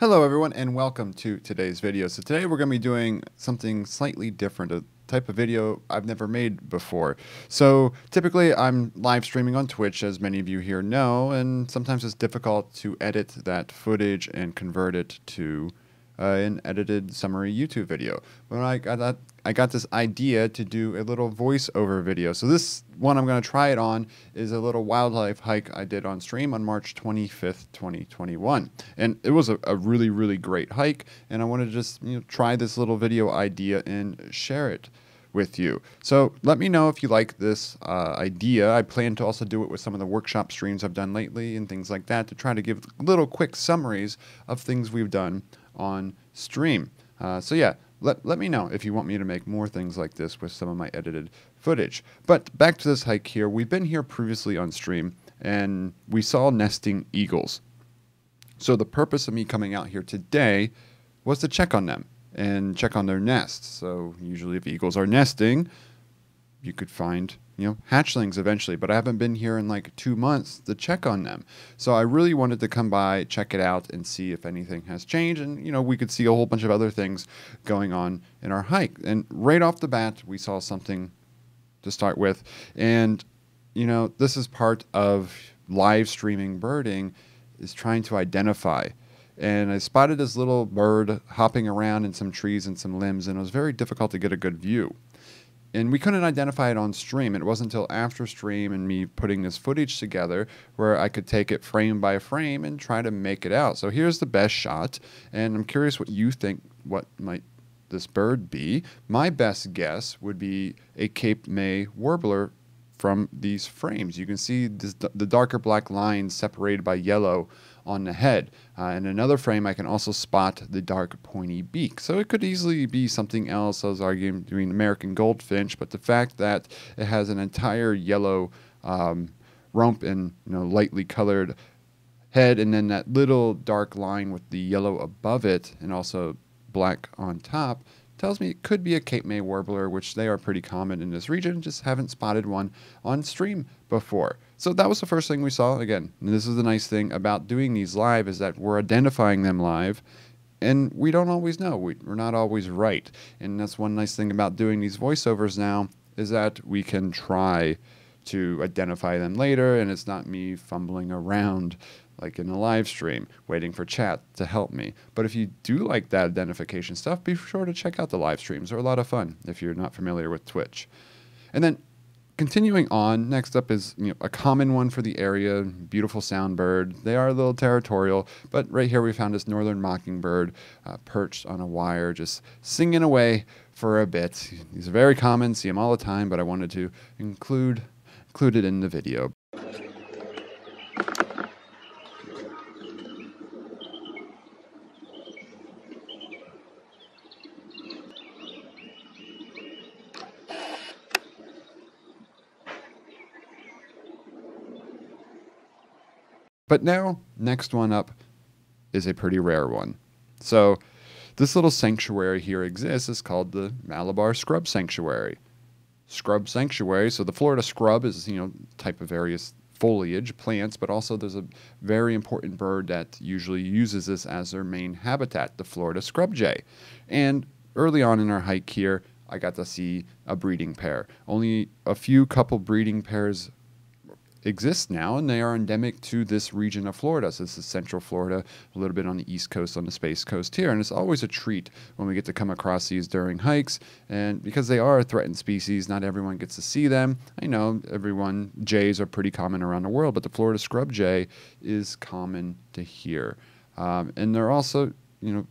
Hello everyone and welcome to today's video. So today we're going to be doing something slightly different, a type of video I've never made before. So typically I'm live streaming on Twitch as many of you here know and sometimes it's difficult to edit that footage and convert it to uh, an edited summary YouTube video. But I got that I got this idea to do a little voiceover video. So this one I'm going to try it on is a little wildlife hike I did on stream on March 25th, 2021. And it was a, a really, really great hike. And I wanted to just you know, try this little video idea and share it with you. So let me know if you like this uh, idea. I plan to also do it with some of the workshop streams I've done lately and things like that to try to give little quick summaries of things we've done on stream. Uh, so yeah, let, let me know if you want me to make more things like this with some of my edited footage. But back to this hike here. We've been here previously on stream, and we saw nesting eagles. So the purpose of me coming out here today was to check on them and check on their nests. So usually if eagles are nesting, you could find you know hatchlings eventually but i haven't been here in like two months to check on them. So i really wanted to come by check it out and see if anything has changed and you know we could see a whole bunch of other things going on in our hike. And right off the bat we saw something to start with. And you know this is part of live streaming birding is trying to identify and I spotted this little bird hopping around in some trees and some limbs, and it was very difficult to get a good view and we couldn't identify it on stream. It wasn't until after stream and me putting this footage together where I could take it frame by frame and try to make it out. So here's the best shot, and I'm curious what you think. What might this bird be? My best guess would be a Cape May warbler from these frames. You can see this, the darker black lines separated by yellow on the head. Uh, in another frame, I can also spot the dark pointy beak. So it could easily be something else. I was arguing between American goldfinch, but the fact that it has an entire yellow um, rump and you know lightly colored head, and then that little dark line with the yellow above it, and also black on top, tells me it could be a Cape May warbler, which they are pretty common in this region, just haven't spotted one on stream before. So that was the first thing we saw. Again, this is the nice thing about doing these live is that we're identifying them live and we don't always know. We, are not always right. And that's one nice thing about doing these voiceovers now is that we can try to identify them later and it's not me fumbling around like in a live stream, waiting for chat to help me. But if you do like that identification stuff, be sure to check out the live streams. They're a lot of fun if you're not familiar with Twitch. And then continuing on, next up is you know, a common one for the area, beautiful soundbird. They are a little territorial, but right here we found this northern mockingbird uh, perched on a wire, just singing away for a bit. These are very common, see them all the time, but I wanted to include, include it in the video. But now, next one up is a pretty rare one. So, this little sanctuary here exists. It's called the Malabar Scrub Sanctuary. Scrub Sanctuary. So, the Florida scrub is, you know, type of various foliage, plants, but also there's a very important bird that usually uses this as their main habitat, the Florida scrub jay. And early on in our hike here, I got to see a breeding pair. Only a few couple breeding pairs exist now, and they are endemic to this region of Florida. So this is Central Florida, a little bit on the East Coast, on the Space Coast here, and it's always a treat when we get to come across these during hikes. And because they are a threatened species, not everyone gets to see them. I know everyone jays are pretty common around the world, but the Florida scrub jay is common to hear, um, and they're also, you know.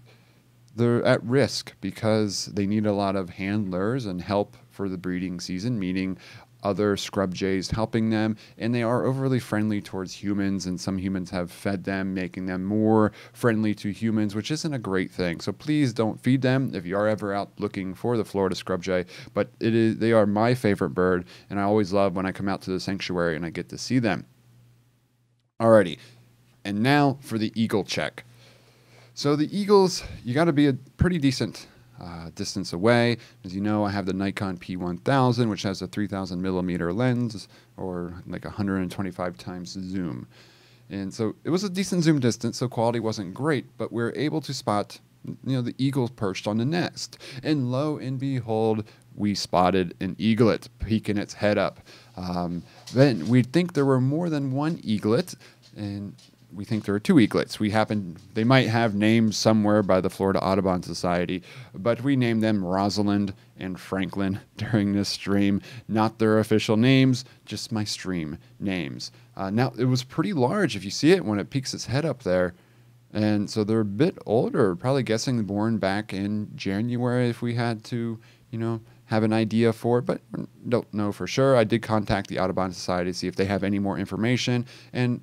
They're at risk because they need a lot of handlers and help for the breeding season, meaning other scrub jays helping them, and they are overly friendly towards humans, and some humans have fed them, making them more friendly to humans, which isn't a great thing. So please don't feed them if you are ever out looking for the Florida scrub jay. But it is they are my favorite bird, and I always love when I come out to the sanctuary and I get to see them. Alrighty, and now for the eagle check. So the eagles, you got to be a pretty decent uh, distance away. As you know, I have the Nikon P1000, which has a 3000 millimeter lens or like 125 times zoom. And so it was a decent zoom distance, so quality wasn't great, but we were able to spot you know the eagles perched on the nest. And lo and behold, we spotted an eaglet peeking its head up. Um, then we'd think there were more than one eaglet, and we think there are two eaglets. We happen they might have names somewhere by the Florida Audubon Society, but we named them Rosalind and Franklin during this stream. Not their official names, just my stream names. Uh, now it was pretty large if you see it when it peeks its head up there. And so they're a bit older, probably guessing born back in January if we had to, you know, have an idea for it, but don't know for sure. I did contact the Audubon Society to see if they have any more information. And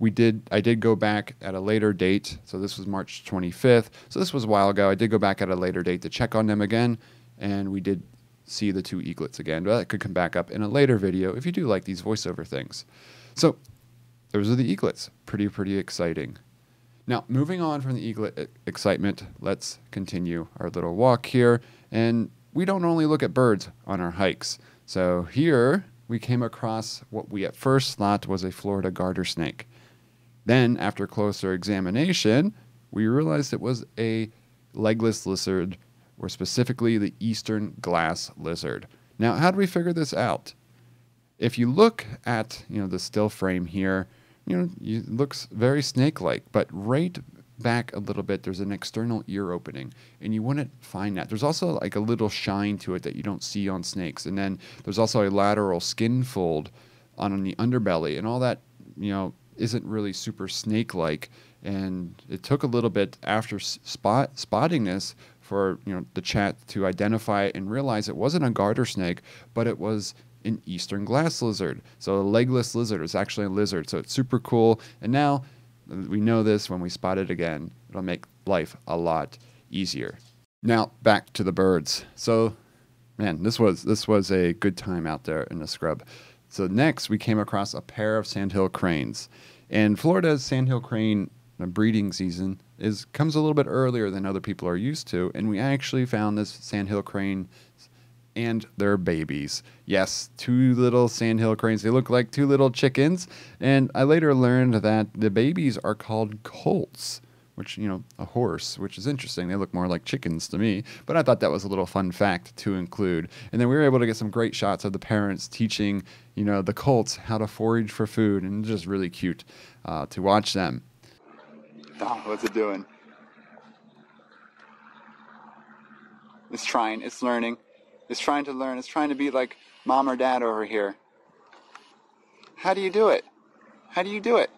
we did I did go back at a later date. So this was March 25th. So this was a while ago. I did go back at a later date to check on them again, and we did see the two eaglets again. But that could come back up in a later video if you do like these voiceover things. So those are the eaglets. Pretty pretty exciting. Now, moving on from the eaglet excitement, let's continue our little walk here. And we don't only look at birds on our hikes. So here we came across what we at first thought was a Florida garter snake. Then, after closer examination, we realized it was a legless lizard, or specifically the eastern glass lizard. Now, how do we figure this out? If you look at you know the still frame here, you know it looks very snake-like, but right back a little bit, there's an external ear opening, and you wouldn't find that. There's also like a little shine to it that you don't see on snakes, and then there's also a lateral skin fold on the underbelly, and all that you know isn't really super snake-like. And it took a little bit after spot spotting this for you know the chat to identify and realize it wasn't a garter snake, but it was an eastern glass lizard. So a legless lizard is actually a lizard. So it's super cool. And now we know this when we spot it again. It'll make life a lot easier. Now back to the birds. So man, this was this was a good time out there in the scrub. So next, we came across a pair of sandhill cranes. And Florida's sandhill crane uh, breeding season is comes a little bit earlier than other people are used to, and we actually found this sandhill crane and their babies. Yes, two little sandhill cranes. They look like two little chickens, and I later learned that the babies are called colts which you know a horse, which is interesting. They look more like chickens to me, but I thought that was a little fun fact to include. And then we were able to get some great shots of the parents teaching you know the colts how to forage for food, and just really cute uh, to watch them. Oh, what's it doing? It's trying. It's learning. It's trying to learn. It's trying to be like mom or dad over here. How do you do it? How do you do it?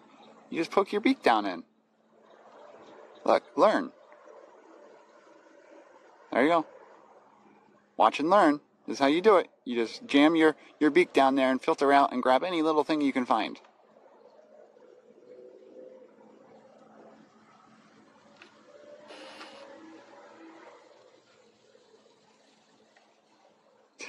You just poke your beak down in. Look, learn. There you go. Watch and learn. This is how you do it. You just jam your, your beak down there and filter out and grab any little thing you can find.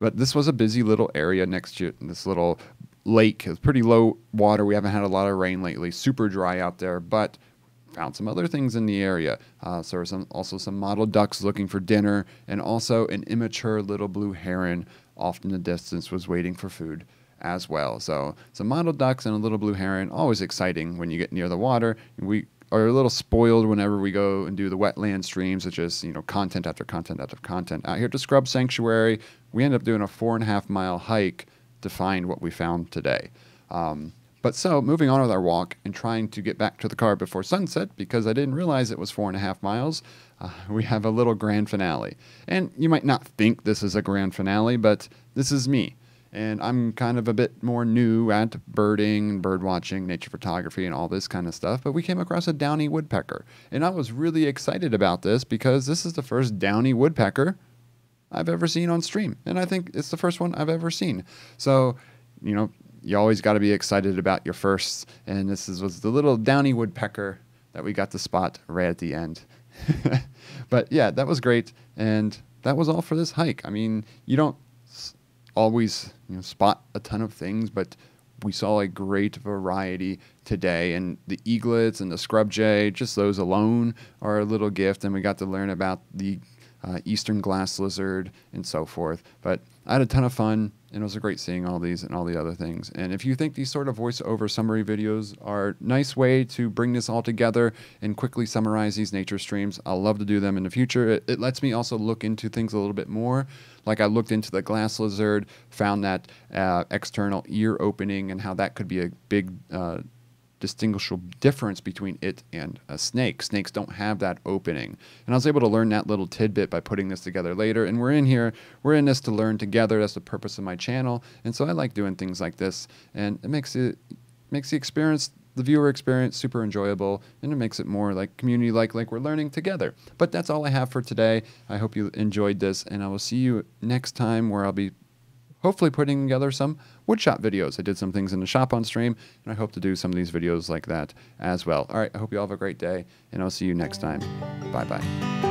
but this was a busy little area next to this little lake. It's pretty low water. We haven't had a lot of rain lately. Super dry out there, but found some other things in the area. Uh, so some, also some mottled ducks looking for dinner, and also an immature little blue heron off in the distance was waiting for food as well. So some mottled ducks and a little blue heron, always exciting when you get near the water. We are a little spoiled whenever we go and do the wetland streams, which is you know content after content after content. Out here to Scrub Sanctuary, we end up doing a four and a half mile hike to find what we found today. Um, but so, moving on with our walk and trying to get back to the car before sunset, because I didn't realize it was four and a half miles, uh, we have a little grand finale. And you might not think this is a grand finale, but this is me. And I'm kind of a bit more new at birding, bird watching, nature photography, and all this kind of stuff. But we came across a downy woodpecker. And I was really excited about this because this is the first downy woodpecker I've ever seen on stream. And I think it's the first one I've ever seen. So, you know, you always got to be excited about your firsts. And this is, was the little downy woodpecker that we got to spot right at the end. but yeah, that was great. And that was all for this hike. I mean, you don't always you know, spot a ton of things, but we saw a great variety today. And the eaglets and the scrub jay, just those alone are a little gift. And we got to learn about the uh, eastern glass lizard, and so forth. But I had a ton of fun. and it was a great seeing all these and all the other things. And if you think these sort of voiceover summary videos are a nice way to bring this all together and quickly summarize these nature streams, I'll love to do them in the future. It, it lets me also look into things a little bit more. Like I looked into the glass lizard, found that uh, external ear opening and how that could be a big uh, distinguishable difference between it and a snake. Snakes don't have that opening. And I was able to learn that little tidbit by putting this together later. And we're in here, we're in this to learn together. That's the purpose of my channel. And so I like doing things like this. And it makes it makes the experience the viewer experience super enjoyable and it makes it more like community like like we're learning together but that's all i have for today i hope you enjoyed this and i will see you next time where i'll be hopefully putting together some woodshop videos. I did some things in the shop on stream, and I hope to do some of these videos like that as well. All right, I hope you all have a great day, and I'll see you next time. Bye bye.